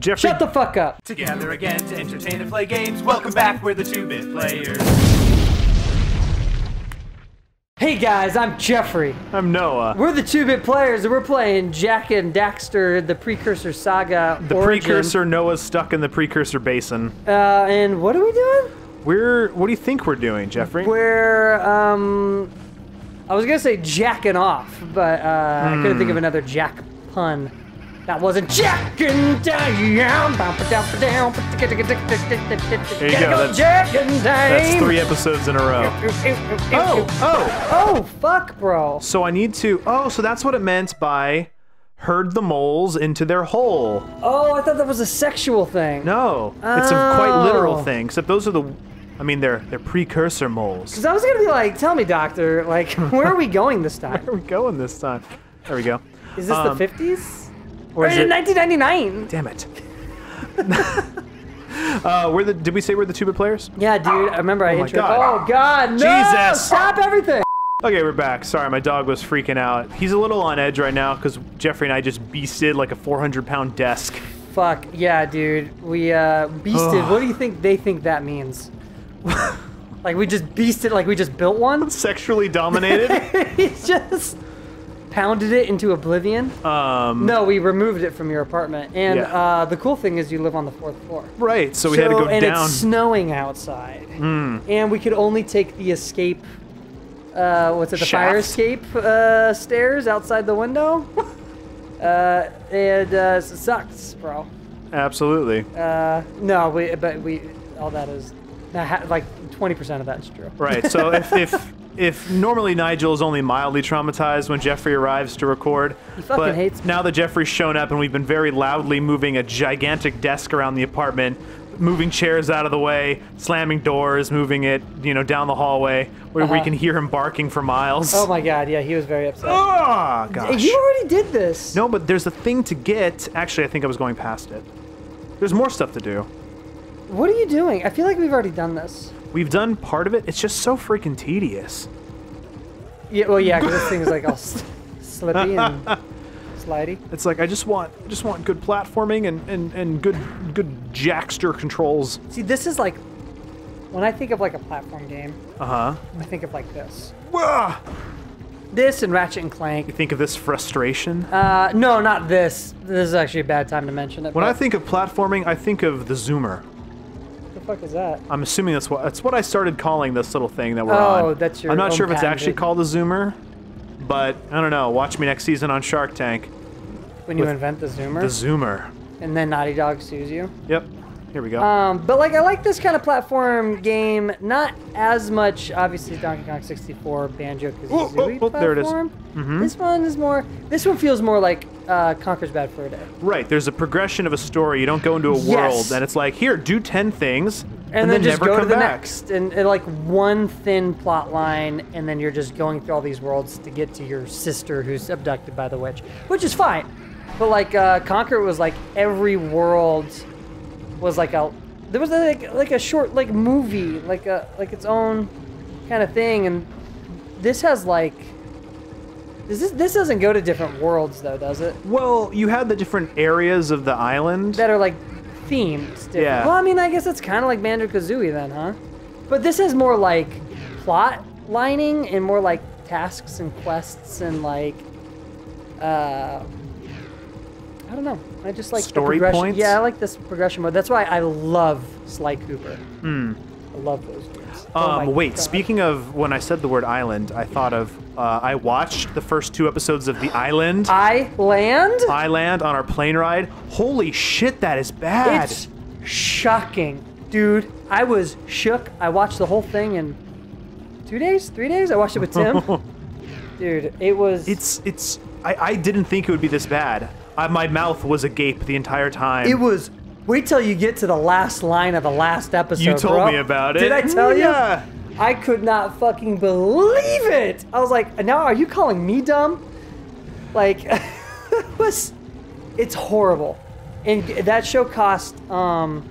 Jeffrey. Shut the fuck up. Together again to entertain and play games. Welcome back, we're the two bit players. Hey guys, I'm Jeffrey. I'm Noah. We're the two bit players, and we're playing Jak and Daxter, the Precursor Saga. the Origin. precursor Noah's stuck in the precursor basin. Uh, and what are we doing? We're. What do you think we're doing, Jeffrey? We're, um. I was gonna say jacking off, but uh, I couldn't Hmm. think of another Jack pun. That wasn't jacking down. Bump it down, it down. There you go, that's- jacking down. That's three episodes in a row. Oh, oh. Oh, fuck, bro. So I need to. Oh, so that's what it meant by herd the moles into their hole. Oh, I thought that was a sexual thing. No, it's a quite literal Oh. thing. Except those are the. I mean, they're they're precursor moles. Because I was gonna be like, tell me, doctor, like, where are we going this time? Where are we going this time? There we go. Is this Um, the 50s? Or is is it it? 1999? Damn it. uh, we're the. Did we say we're the two bit players? Yeah, dude. I remember I my intro. God. Oh God, no! Jesus. Stop everything. Okay, we're back. Sorry, my dog was freaking out. He's a little on edge right now because Jeffrey and I just beasted like a 400 pound desk. Fuck yeah, dude. We uh beasted. what do you think they think that means? like we just beasted, like we just built one. Sexually dominated. he just pounded it into oblivion. um, No, we removed it from your apartment. And Yeah. uh, the cool thing is you live on the fourth floor. right, so we had to go and down. Hmm. it's snowing outside. And we could only take the escape. Uh, what's it? The fire escape uh, stairs outside the window. uh, and uh, it sucks, bro. Absolutely. Uh, no, we but we all that is like twenty percent of that's true. Right. So if, if if normally Nigel is only mildly traumatized when Jeffrey arrives to record, He but hates me. now that Jeffrey's shown up and we've been very loudly moving a gigantic desk around the apartment, moving chairs out of the way, slamming doors, moving it, you know, down the hallway where we Uh-huh. can hear him barking for miles. Oh my god, yeah, he was very upset. Ah, gosh. You already did this. No, but there's a thing to get. Actually, I think I was going past it. There's more stuff to do. What are you doing? I feel like we've already done this. We've done part of it. It's just so freaking tedious. Yeah, well, yeah, because this thing is like all slippy and slidey. It's like I just want, just want good platforming and, and, and good good jackster controls. See, this is like when I think of like a platform game, Uh huh. I think of like this. Ah! This and Ratchet and Clank. You think of this frustration? Uh, no, not this. This is actually a bad time to mention it. when I think of platforming, I think of the zoomer. What the fuck is that? I'm assuming that's what that's what I started calling this little thing that we're Oh, on. that's your I'm not sure if it's actually called a zoomer, but I don't know. Watch me next season on Shark Tank. When you invent the zoomer, The zoomer. and then Naughty Dog sues you. Yep. Here we go. Um, but like I like this kind of platform game, not as much obviously Donkey Kong 64, Banjo Oh, oh, Kazooie oh, there it is. platform. Mhm. This one is more. This one feels more like uh, Conker's Bad Fur Day. Right, there's a progression of a story. You don't go into a Yes. world and it's like, here, do 10 things, And, then, just never go to the back. next, and, and like one thin plot line, and then you're just going through all these worlds to get to your sister who's abducted by the witch, which is fine. But like uh, Conker was like every world was like a there was like like a short like movie, like a like its own kind of thing, and this has like does this this doesn't go to different worlds though, does it? Well, you had the different areas of the island. that are like themed. Different. Yeah. Well, I mean, I guess it's kind of like Banjo Kazooie then, huh? But this is more like plot lining and more like tasks and quests and like, uh, I don't know. I just like the Story progression. points? Yeah, I like this progression mode. That's why I love Sly Cooper. I love those games. Oh um, wait, God. speaking of when I said the word island, I thought of, uh, I watched the first two episodes of The Island. I land. Island on our plane ride. Holy shit, that is bad. It's shocking, dude. I was shook. I watched the whole thing in two days, three days. I watched it with Tim. dude, it was. It's, it's, I, I didn't think it would be this bad. I, my mouth was agape the entire time. It was. Wait till you get to the last line of the last episode. You told bro. me about it. Did I tell you? Yeah. I could not fucking believe it. I was like, now are you calling me dumb? Like, it was. It's horrible, and that show cost um.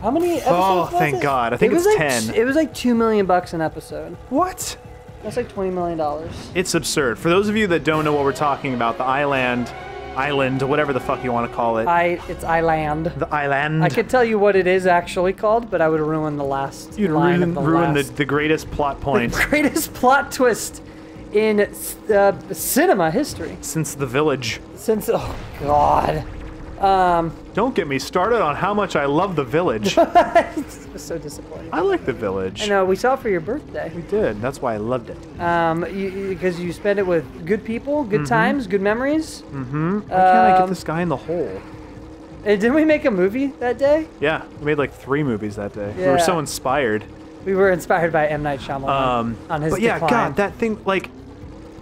How many episodes? Oh, thank it? God. I think it was it's like, 10. It was like two million bucks an episode. What? That's like twenty million dollars. It's absurd. For those of you that don't know what we're talking about, the Island island, whatever the fuck you want to call it. I it's Island. the island. I could tell you what it is actually called, but I would ruin the last You'd line ruin, the ruin the, the greatest plot point The greatest plot twist in uh, cinema history since the village. since oh god um Don't get me started on how much I love the village. it was so disappointing I like the village. i know we saw it for your birthday We did. That's why I loved it. um because you, spend it with good people good times good memories Mm-hmm. Why can't I get Um, this guy in the hole? and didn't we make a movie that day Yeah, we made like three movies that day. We were so inspired. we were inspired by m night Shyamalan Um, on his but yeah, decline. God, that thing, like,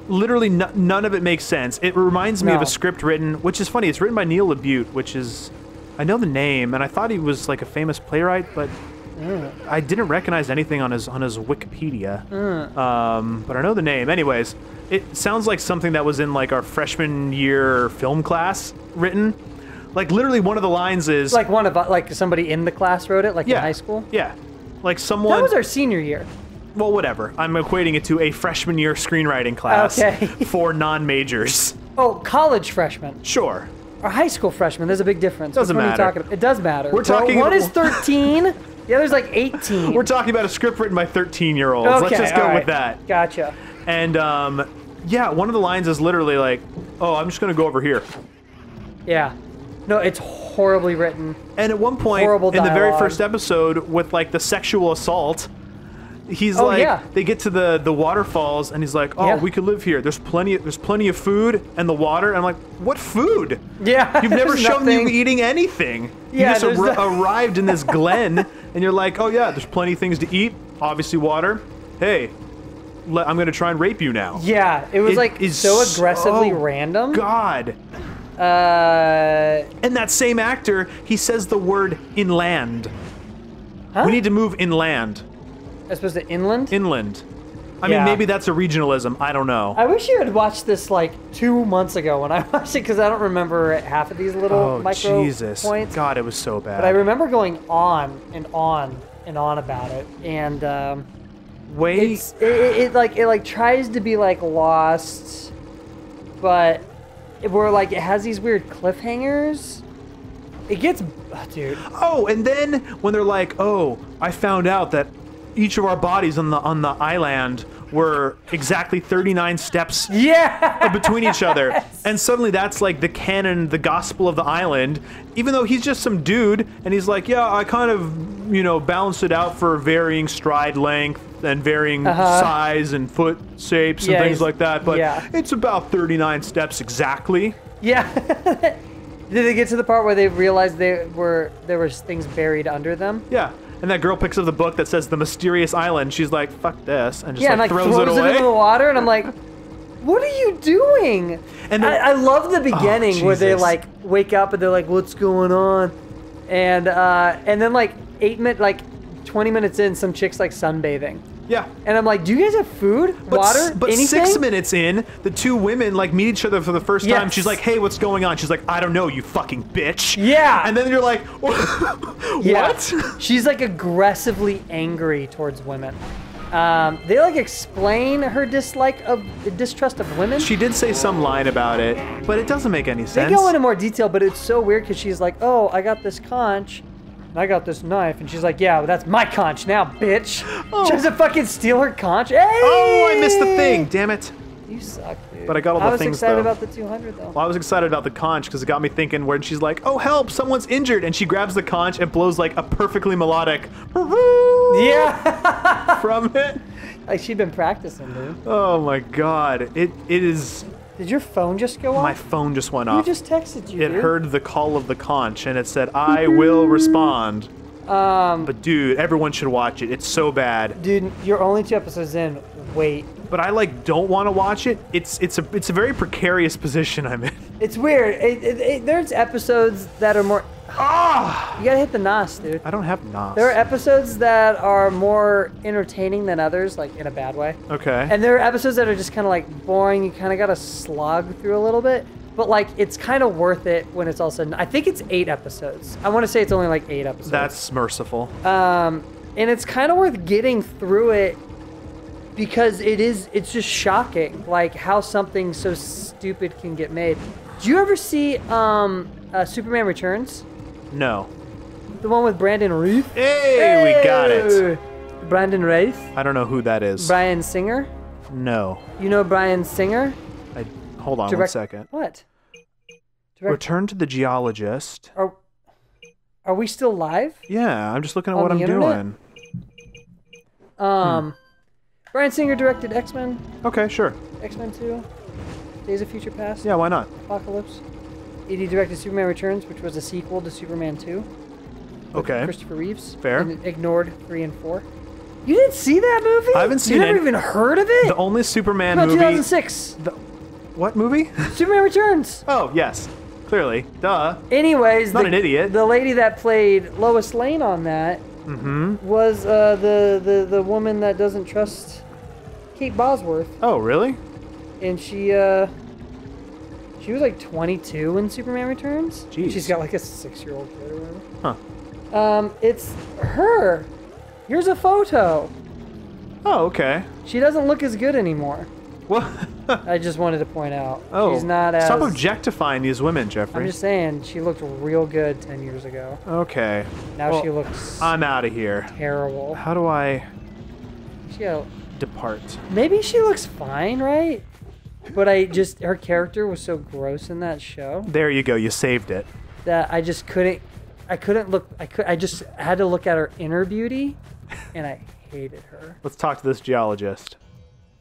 literally n- none of it makes sense. It reminds me of a script written, which is funny. It's written by Neil LaBute, which is, I know the name, and I thought he was like a famous playwright, but I didn't recognize anything on his on his Wikipedia. Um, but I know the name. Anyways, it sounds like something that was in like our freshman year film class written. Like literally, one of the lines is like one of like somebody in the class wrote it like yeah, in high school Yeah, like someone. that was our senior year well, whatever. I'm equating it to a freshman year screenwriting class Okay. for non-majors. oh college freshman Sure. Or high school freshman. There's a big difference. Doesn't Which one are you matter. It does matter. We're Well, talking- One is 13. the other's like 18. We're talking about a script written by 13-year-olds. okay, Let's just go right. with that. Gotcha. And um, yeah, one of the lines is literally like, "Oh, I'm just gonna go over here." Yeah. No, it's horribly written. And at one point in the very first episode, with like the sexual assault, he's Oh, like, yeah. they get to the the waterfalls, and he's like, "Oh, Yeah. we could live here. There's plenty. There's plenty of food and the water." And I'm like, "What food? Yeah. You've never shown me eating anything. Yeah, you just no- arrived in this glen, and you're like, "Oh yeah, there's plenty of things to eat. Obviously, water. Hey, I'm gonna try and rape you now." Yeah, it was It like is so aggressively so random. God. Uh, And that same actor, he says the word inland. huh? We need to move inland. As opposed to inland. Inland. I Yeah. mean, maybe that's a regionalism. I don't know. I wish you had watched this like two months ago when I watched it because I don't remember half of these little oh, micro Jesus. points. God, it was so bad. But I remember going on and on and on about it, and um, Way. it's it, it, it like it like tries to be like lost but it, where like it has these weird cliffhangers it gets oh, dude Oh, and then when they're like, "Oh, I found out that each of our bodies on the on the island were exactly 39 steps yeah between each other. And suddenly that's like the canon, the gospel of the island, even though he's just some dude and he's like, yeah, I kind of, you know, balanced it out for varying stride length and varying Uh-huh. size and foot shapes and Yeah, things like that, but yeah. it's about 39 steps exactly. yeah did they get to the part where they realized they were there was things buried under them Yeah. And that girl picks up the book that says the mysterious island. She's like, fuck this, and just yeah like, and like throws, it away. into the water and i'm like what are you doing And I, I love the beginning where they like wake up and they're like what's going on and uh and then like eight minutes, like 20 minutes in some chicks like sunbathing yeah. And I'm like, do you guys have food, But, water, but anything? six minutes in, the two women like meet each other for the first time. Yes. She's like, "Hey, what's going on?" She's like, "I don't know, you fucking bitch." Yeah. And then you're like, Yeah. "What?" She's like aggressively angry towards women. Um, they like explain her dislike of distrust of women. She did say some line about it, but it doesn't make any sense. they go into more detail, but it's so weird because she's like, "Oh, I got this conch, and I got this knife," and she's like, "Yeah, well, that's my conch now, bitch." Oh. Tries to fucking steal her conch. Hey! oh, I missed the thing. Damn it. You suck, dude. But I got all the things. I was excited about the 200 though. Well, I was excited about the conch because it got me thinking. When she's like, "Oh, help! Someone's injured," and she grabs the conch and blows like a perfectly melodic Yeah. from it. like she'd been practicing, dude. Oh my god! It it is. Did your phone just go off? My phone just went Who off. just texted you? it dude? heard the call of the conch and it said, "I will respond." Um, But dude, everyone should watch it. It's so bad. dude, you're only two episodes in. Wait, But I like don't want to watch it. It's it's a it's a very precarious position I'm in. it's weird. It, it, it, there's episodes that are more. Ah! You gotta hit the nos, dude. I don't have nos. There are episodes that are more entertaining than others, like in a bad way. okay. And there are episodes that are just kind of like boring. You kind of gotta slog through a little bit. But like, it's kind of worth it when it's all said. I think it's eight episodes. I want to say it's only like eight episodes. That's merciful. um, and it's kind of worth getting through it because it is. It's just shocking, like how something so stupid can get made. Do you ever see um, uh, Superman Returns? No. The one with Brandon Routh? Hey, we got it. Brandon Routh? I don't know who that is. Bryan Singer? No. You know Bryan Singer? I, hold on one Direct- second. What? Direct- Return to the geologist. are, are we still live? Yeah, I'm just looking at On what I'm internet? doing. Um, Hmm. Bryan Singer directed X Men, Okay, sure. X Men 2, Days of Future Past, Yeah, why not? Apocalypse. He directed Superman Returns, which was a sequel to Superman 2. Okay. Christopher Reeves. Fair. And ignored 3 and 4. You didn't see that movie? I haven't seen You never it. even heard of it? The only Superman About movie. 2006. The, what movie? Superman Returns. oh, yes. Clearly. Duh. Anyways, Not the, an idiot. The lady that played Lois Lane on that Mm-hmm. was uh, the, the the woman that doesn't trust Kate Bosworth, Oh, really? and she uh, she was like 22 when Superman Returns. Jeez. She's got like a six-year-old kid or whatever. Huh. Um, it's her. Here's a photo. Oh, okay. She doesn't look as good anymore. Well, I just wanted to point out. oh. She's not as. Stop objectifying these women, Jeffrey. I'm just saying, she looked real good 10 years ago. Okay. Now Well, she looks I'm out of here. terrible. How do I She got, depart? maybe she looks fine, right? But I just her character was so gross in that show There you go. You saved it. that I just couldn't. I couldn't look. I could. I just had to look at her inner beauty, and I hated her. Let's talk to this geologist.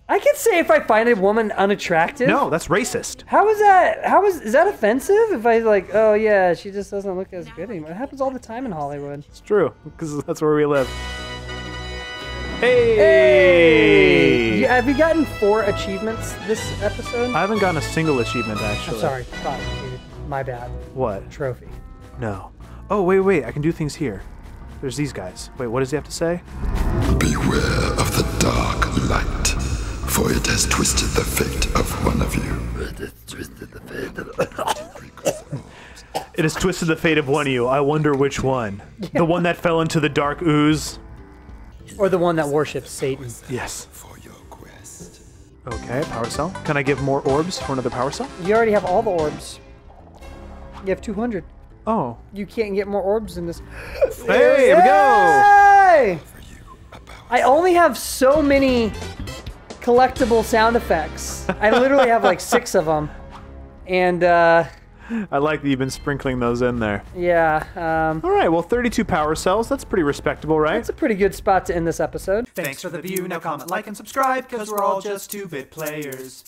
I can say if I find a woman unattractive. No, that's racist. How is that? How is is that offensive? If I like, oh yeah, she just doesn't look as good anymore. It happens all the time in Hollywood. It's true, because that's where we live. Hey! You- have you gotten four achievements this episode? I haven't gotten a single achievement actually. I'm sorry. Fuck, dude. My bad. What? Trophy. No. Oh, wait, wait. I can do things here. There's these guys. Wait, what does he have to say? Beware of the dark light, for it has twisted the fate of one of you. It has twisted the fate of one of you. I wonder which one. The one that fell into the dark ooze? Or the one that worships Satan. Yes. For your quest. Okay, power cell. Can I give more orbs for another power cell? You already have all the orbs. You have 200. Oh. You can't get more orbs in this. Hey, here we go! Hey! I only have so many collectible sound effects. I literally have like six of them. And, uh, I like that you've been sprinkling those in there. yeah, um, All right, well, 32 power cells. That's pretty respectable, right? it's a pretty good spot to end this episode. Thanks for the view. Now comment, like, and subscribe, because we're all just two bit players.